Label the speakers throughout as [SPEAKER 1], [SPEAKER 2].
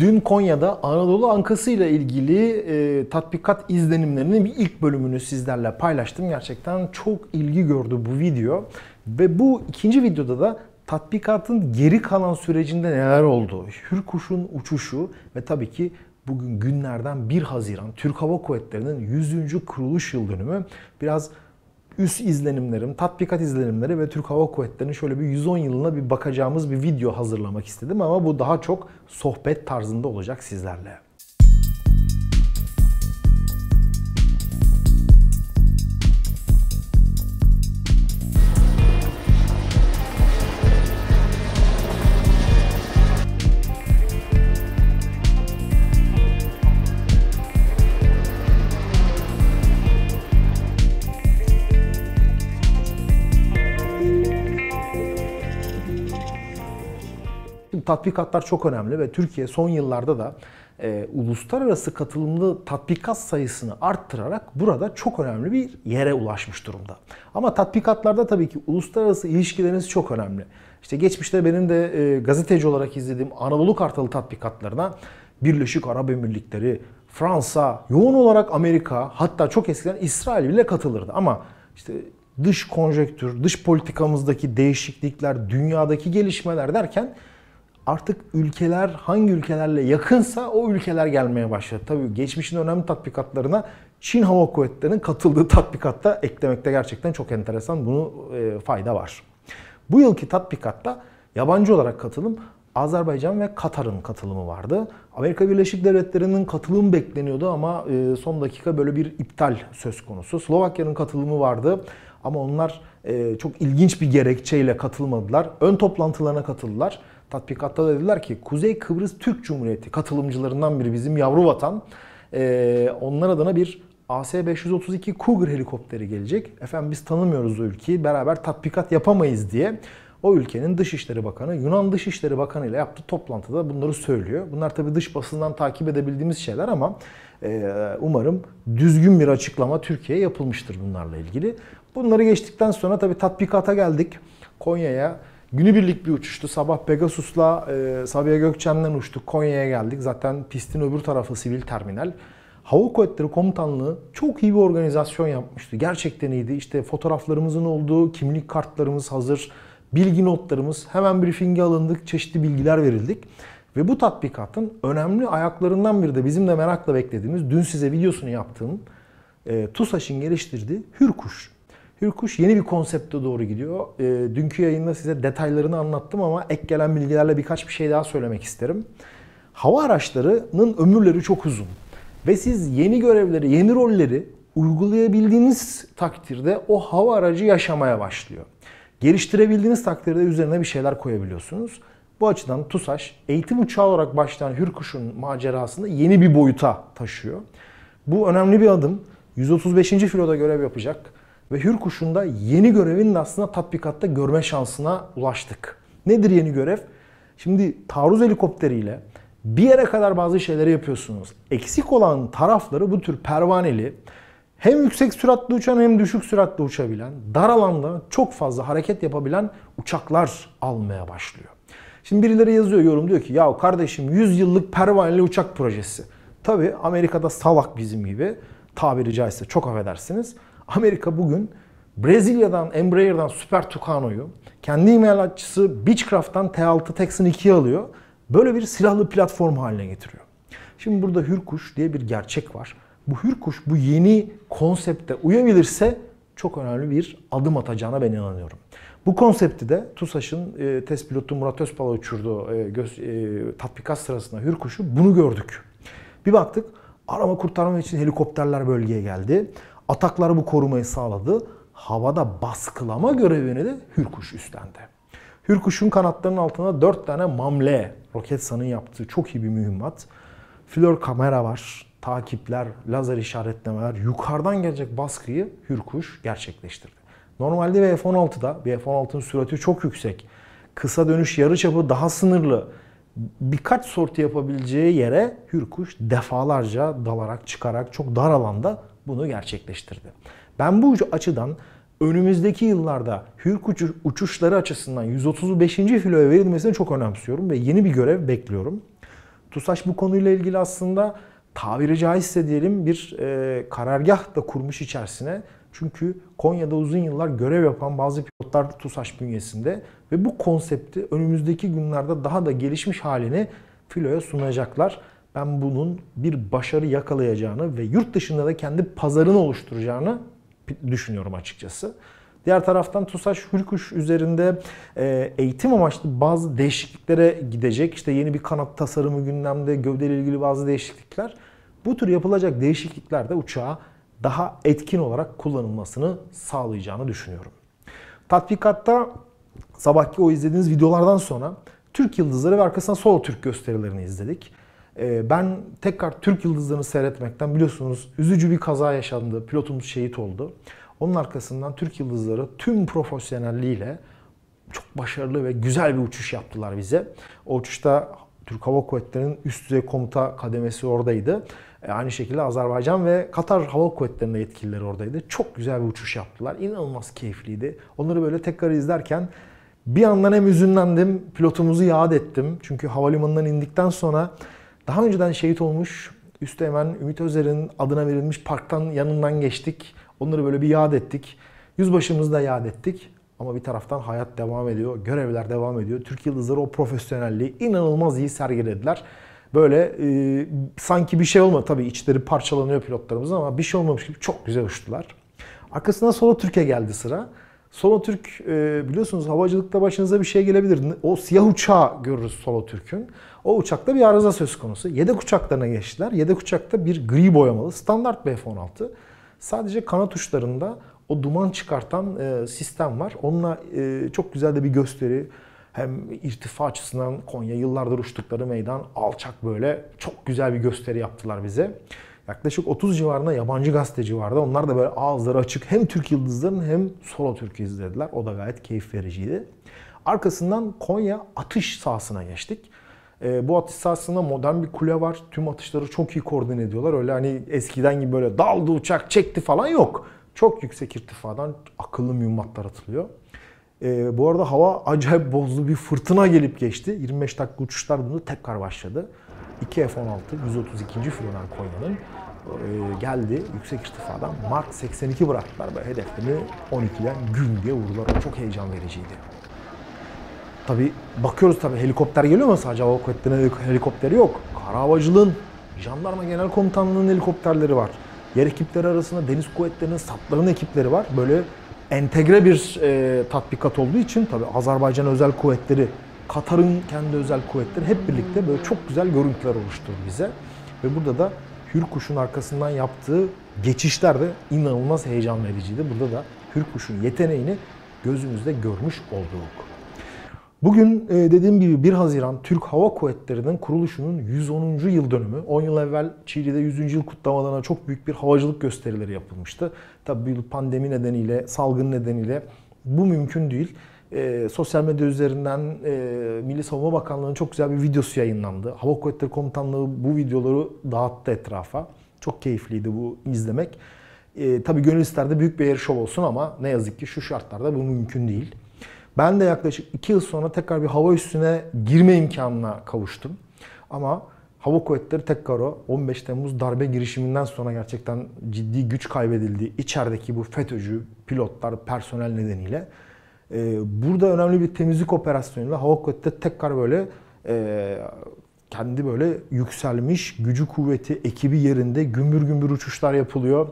[SPEAKER 1] Dün Konya'da Anadolu Ankası ile ilgili e, tatbikat izlenimlerinin bir ilk bölümünü sizlerle paylaştım. Gerçekten çok ilgi gördü bu video. Ve bu ikinci videoda da tatbikatın geri kalan sürecinde neler oldu? Hürkuş'un uçuşu ve tabii ki bugün günlerden 1 Haziran Türk Hava Kuvvetleri'nin 100. kuruluş yıl dönümü. Biraz üst izlenimlerim, tatbikat izlenimleri ve Türk Hava Kuvvetleri'nin şöyle bir 110 yılına bir bakacağımız bir video hazırlamak istedim ama bu daha çok sohbet tarzında olacak sizlerle. Tatbikatlar çok önemli ve Türkiye son yıllarda da e, uluslararası katılımlı tatbikat sayısını arttırarak burada çok önemli bir yere ulaşmış durumda. Ama tatbikatlarda tabii ki uluslararası ilişkileriniz çok önemli. İşte geçmişte benim de e, gazeteci olarak izlediğim Anadolu Kartalı tatbikatlarına Birleşik Arap Emirlikleri, Fransa, yoğun olarak Amerika, hatta çok eskiden İsrail bile katılırdı. Ama işte dış konjektür, dış politikamızdaki değişiklikler, dünyadaki gelişmeler derken artık ülkeler hangi ülkelerle yakınsa o ülkeler gelmeye başladı. Tabii geçmişin önemli tatbikatlarına Çin Hava Kuvvetleri'nin katıldığı tatbikatta eklemekte gerçekten çok enteresan. Bunu e, fayda var. Bu yılki tatbikatta yabancı olarak katılım Azerbaycan ve Katar'ın katılımı vardı. Amerika Birleşik Devletleri'nin katılımı bekleniyordu ama e, son dakika böyle bir iptal söz konusu. Slovakya'nın katılımı vardı ama onlar e, çok ilginç bir gerekçeyle katılmadılar. Ön toplantılarına katıldılar. Tatbikatta da dediler ki Kuzey Kıbrıs Türk Cumhuriyeti katılımcılarından biri bizim yavru vatan. Ee, onlar adına bir AS-532 Cougar helikopteri gelecek. Efendim biz tanımıyoruz o ülkeyi beraber tatbikat yapamayız diye o ülkenin Dışişleri Bakanı Yunan Dışişleri Bakanı ile yaptığı toplantıda bunları söylüyor. Bunlar tabii dış basından takip edebildiğimiz şeyler ama e, umarım düzgün bir açıklama Türkiye'ye yapılmıştır bunlarla ilgili. Bunları geçtikten sonra tabii tatbikata geldik. Konya'ya Günübirlik bir uçuştu. Sabah Pegasus'la e, Sabiha Gökçen'den uçtuk. Konya'ya geldik. Zaten pistin öbür tarafı sivil terminal. Hava Kuvvetleri Komutanlığı çok iyi bir organizasyon yapmıştı. Gerçekten iyiydi. İşte fotoğraflarımızın olduğu, kimlik kartlarımız hazır, bilgi notlarımız. Hemen briefing'e alındık, çeşitli bilgiler verildik. Ve bu tatbikatın önemli ayaklarından biri de bizim de merakla beklediğimiz, dün size videosunu yaptığım e, TUSAŞ'ın geliştirdiği Hürkuş. Hürkuş yeni bir konsepte doğru gidiyor. E, dünkü yayında size detaylarını anlattım ama ek gelen bilgilerle birkaç bir şey daha söylemek isterim. Hava araçlarının ömürleri çok uzun. Ve siz yeni görevleri, yeni rolleri uygulayabildiğiniz takdirde o hava aracı yaşamaya başlıyor. Geliştirebildiğiniz takdirde üzerine bir şeyler koyabiliyorsunuz. Bu açıdan TUSAŞ eğitim uçağı olarak başlayan Hürkuş'un macerasını yeni bir boyuta taşıyor. Bu önemli bir adım. 135. filoda görev yapacak ve Hürkuş'un da yeni görevinin aslında tatbikatta görme şansına ulaştık. Nedir yeni görev? Şimdi taarruz helikopteriyle bir yere kadar bazı şeyleri yapıyorsunuz. Eksik olan tarafları bu tür pervaneli hem yüksek süratle uçan hem düşük süratle uçabilen, dar alanda çok fazla hareket yapabilen uçaklar almaya başlıyor. Şimdi birileri yazıyor yorum diyor ki ya kardeşim 100 yıllık pervaneli uçak projesi. Tabi Amerika'da salak bizim gibi tabiri caizse çok affedersiniz. Amerika bugün Brezilya'dan, Embraer'dan Super Tucano'yu, kendi imalatçısı Beechcraft'tan T6 Texan 2'yi alıyor. Böyle bir silahlı platform haline getiriyor. Şimdi burada Hürkuş diye bir gerçek var. Bu Hürkuş bu yeni konsepte uyabilirse çok önemli bir adım atacağına ben inanıyorum. Bu konsepti de TUSAŞ'ın e, test pilotu Murat Özpal'a uçurduğu e, göz, e, tatbikat sırasında Hürkuş'u bunu gördük. Bir baktık arama kurtarma için helikopterler bölgeye geldi. Ataklar bu korumayı sağladı. Havada baskılama görevini de Hürkuş üstlendi. Hürkuş'un kanatlarının altında 4 tane Mamle Roketsan'ın yaptığı çok iyi bir mühimmat. Flör kamera var, takipler, lazer işaretlemeler, yukarıdan gelecek baskıyı Hürkuş gerçekleştirdi. Normalde bir F-16'da, bir F-16'ın sürati çok yüksek, kısa dönüş yarıçapı daha sınırlı, birkaç sorti yapabileceği yere Hürkuş defalarca dalarak, çıkarak çok dar alanda bunu gerçekleştirdi. Ben bu açıdan önümüzdeki yıllarda Hürk uçuşları açısından 135. filoya verilmesini çok önemsiyorum ve yeni bir görev bekliyorum. TUSAŞ bu konuyla ilgili aslında tabiri caizse diyelim bir e, karargah da kurmuş içerisine. Çünkü Konya'da uzun yıllar görev yapan bazı pilotlar TUSAŞ bünyesinde ve bu konsepti önümüzdeki günlerde daha da gelişmiş halini filoya sunacaklar. Ben bunun bir başarı yakalayacağını ve yurt dışında da kendi pazarını oluşturacağını düşünüyorum açıkçası. Diğer taraftan TUSAŞ Hürkuş üzerinde e, eğitim amaçlı bazı değişikliklere gidecek. İşte yeni bir kanat tasarımı gündemde, gövdeyle ilgili bazı değişiklikler. Bu tür yapılacak değişiklikler de uçağa daha etkin olarak kullanılmasını sağlayacağını düşünüyorum. Tatbikatta sabahki o izlediğiniz videolardan sonra Türk Yıldızları ve arkasından Solo Türk gösterilerini izledik. E, ben tekrar Türk Yıldızlarını seyretmekten biliyorsunuz üzücü bir kaza yaşandı. Pilotumuz şehit oldu. Onun arkasından Türk Yıldızları tüm profesyonelliğiyle çok başarılı ve güzel bir uçuş yaptılar bize. O uçuşta Türk Hava Kuvvetleri'nin üst düzey komuta kademesi oradaydı. E, aynı şekilde Azerbaycan ve Katar Hava Kuvvetleri'nin yetkilileri oradaydı. Çok güzel bir uçuş yaptılar. İnanılmaz keyifliydi. Onları böyle tekrar izlerken bir yandan hem üzünlendim, pilotumuzu yad ettim. Çünkü havalimanından indikten sonra daha önceden şehit olmuş, üstte hemen Ümit Özer'in adına verilmiş parktan yanından geçtik. Onları böyle bir yad ettik. Yüzbaşımızı da yad ettik. Ama bir taraftan hayat devam ediyor, görevler devam ediyor. Türk Yıldızları o profesyonelliği inanılmaz iyi sergilediler. Böyle e, sanki bir şey olmadı. Tabii içleri parçalanıyor pilotlarımızın ama bir şey olmamış gibi çok güzel uçtular. Arkasından Solo Türkiye geldi sıra. Solo Türk e, biliyorsunuz havacılıkta başınıza bir şey gelebilir. O siyah uçağı görürüz Solo Türk'ün. O uçakta bir arıza söz konusu. Yedek uçaklarına geçtiler. Yedek uçakta bir gri boyamalı standart F-16. Sadece kanat uçlarında o duman çıkartan e, sistem var. Onunla e, çok güzel de bir gösteri. Hem irtifa açısından Konya yıllardır uçtukları meydan alçak böyle çok güzel bir gösteri yaptılar bize. Yaklaşık 30 civarında yabancı gazeteci vardı. Onlar da böyle ağızları açık hem Türk Yıldızları'nın hem Solo Türk izlediler. O da gayet keyif vericiydi. Arkasından Konya atış sahasına geçtik. E, bu atış sahasında modern bir kule var. Tüm atışları çok iyi koordine ediyorlar. Öyle hani eskiden gibi böyle daldı uçak çekti falan yok. Çok yüksek irtifadan akıllı mühimmatlar atılıyor. E, bu arada hava acayip bozdu. Bir fırtına gelip geçti. 25 dakika uçuşlar bunu tekrar başladı. 2 F-16 132. filodan Konya'nın geldi yüksek irtifadan Mark 82 bıraktılar ve hedeflerini 12'den güm diye vurdular. çok heyecan vericiydi. Tabi bakıyoruz tabi helikopter geliyor ama sadece hava kuvvetlerinin helikopteri yok. Kara jandarma genel komutanlığının helikopterleri var. Yer ekipleri arasında deniz kuvvetlerinin, SAP'ların ekipleri var. Böyle entegre bir e, tatbikat olduğu için tabi Azerbaycan özel kuvvetleri, Katar'ın kendi özel kuvvetleri hep birlikte böyle çok güzel görüntüler oluşturdu bize. Ve burada da Hürkuş'un arkasından yaptığı geçişler de inanılmaz heyecan vericiydi. Burada da Hürkuş'un yeteneğini gözümüzde görmüş olduk. Bugün e, dediğim gibi 1 Haziran Türk Hava Kuvvetleri'nin kuruluşunun 110. yıl dönümü. 10 yıl evvel Çiğli'de 100. yıl kutlamalarına çok büyük bir havacılık gösterileri yapılmıştı. Tabii pandemi nedeniyle, salgın nedeniyle bu mümkün değil. E, sosyal medya üzerinden e, Milli Savunma Bakanlığı'nın çok güzel bir videosu yayınlandı. Hava Kuvvetleri Komutanlığı bu videoları dağıttı etrafa. Çok keyifliydi bu izlemek. E, tabii gönül ister de büyük bir yarış olsun ama ne yazık ki şu şartlarda bu mümkün değil. Ben de yaklaşık 2 yıl sonra tekrar bir hava üssüne girme imkanına kavuştum. Ama Hava Kuvvetleri tekrar o 15 Temmuz darbe girişiminden sonra gerçekten ciddi güç kaybedildi. İçerideki bu FETÖ'cü pilotlar, personel nedeniyle. Ee, burada önemli bir temizlik operasyonuyla Kuvvetleri tekrar böyle e, kendi böyle yükselmiş gücü kuvveti ekibi yerinde gümbür gümbür uçuşlar yapılıyor.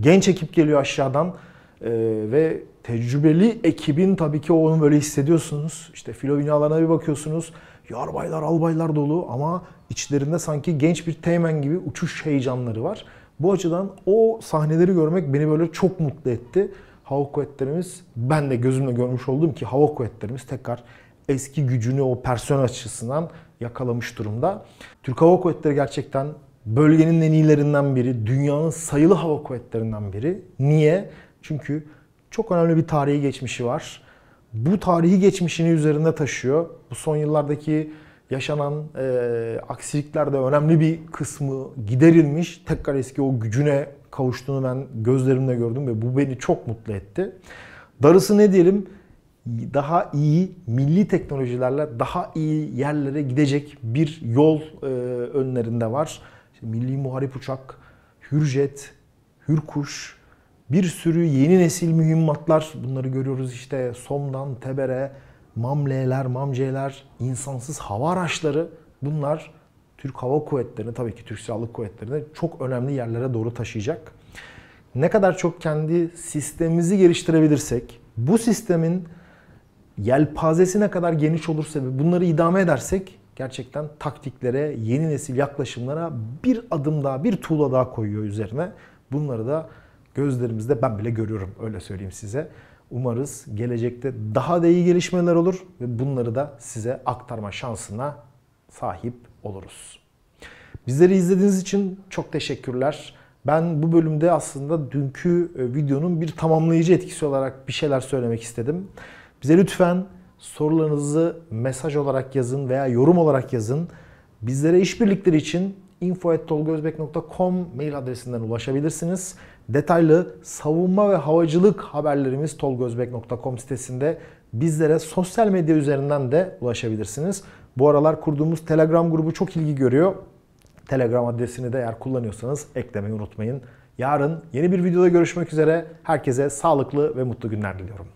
[SPEAKER 1] Genç ekip geliyor aşağıdan e, ve tecrübeli ekibin tabii ki onu böyle hissediyorsunuz. İşte filo binalarına bir bakıyorsunuz. Yarbaylar, albaylar dolu ama içlerinde sanki genç bir teğmen gibi uçuş heyecanları var. Bu açıdan o sahneleri görmek beni böyle çok mutlu etti. Hava kuvvetlerimiz, ben de gözümle görmüş oldum ki hava kuvvetlerimiz tekrar eski gücünü o personel açısından yakalamış durumda. Türk Hava Kuvvetleri gerçekten bölgenin en iyilerinden biri, dünyanın sayılı hava kuvvetlerinden biri. Niye? Çünkü çok önemli bir tarihi geçmişi var. Bu tarihi geçmişini üzerinde taşıyor. Bu son yıllardaki yaşanan e, aksiliklerde önemli bir kısmı giderilmiş. Tekrar eski o gücüne kavuştuğunu ben gözlerimle gördüm ve bu beni çok mutlu etti. Darısı ne diyelim? daha iyi milli teknolojilerle daha iyi yerlere gidecek bir yol e, önlerinde var. İşte milli muharip uçak, Hürjet, Hürkuş, bir sürü yeni nesil mühimmatlar bunları görüyoruz işte Som'dan Teber'e, Mamle'ler, Mamce'ler, insansız hava araçları bunlar Türk Hava Kuvvetleri'ni tabii ki Türk Silahlı Kuvvetleri'ni çok önemli yerlere doğru taşıyacak. Ne kadar çok kendi sistemimizi geliştirebilirsek, bu sistemin yelpazesi ne kadar geniş olursa ve bunları idame edersek gerçekten taktiklere, yeni nesil yaklaşımlara bir adım daha, bir tuğla daha koyuyor üzerine. Bunları da gözlerimizde ben bile görüyorum öyle söyleyeyim size. Umarız gelecekte daha da iyi gelişmeler olur ve bunları da size aktarma şansına sahip oluruz. Bizleri izlediğiniz için çok teşekkürler. Ben bu bölümde aslında dünkü e, videonun bir tamamlayıcı etkisi olarak bir şeyler söylemek istedim. Bize lütfen sorularınızı mesaj olarak yazın veya yorum olarak yazın. Bizlere işbirlikleri için info.tolgozbek.com mail adresinden ulaşabilirsiniz. Detaylı savunma ve havacılık haberlerimiz tolgozbek.com sitesinde bizlere sosyal medya üzerinden de ulaşabilirsiniz. Bu aralar kurduğumuz Telegram grubu çok ilgi görüyor. Telegram adresini de eğer kullanıyorsanız eklemeyi unutmayın. Yarın yeni bir videoda görüşmek üzere. Herkese sağlıklı ve mutlu günler diliyorum.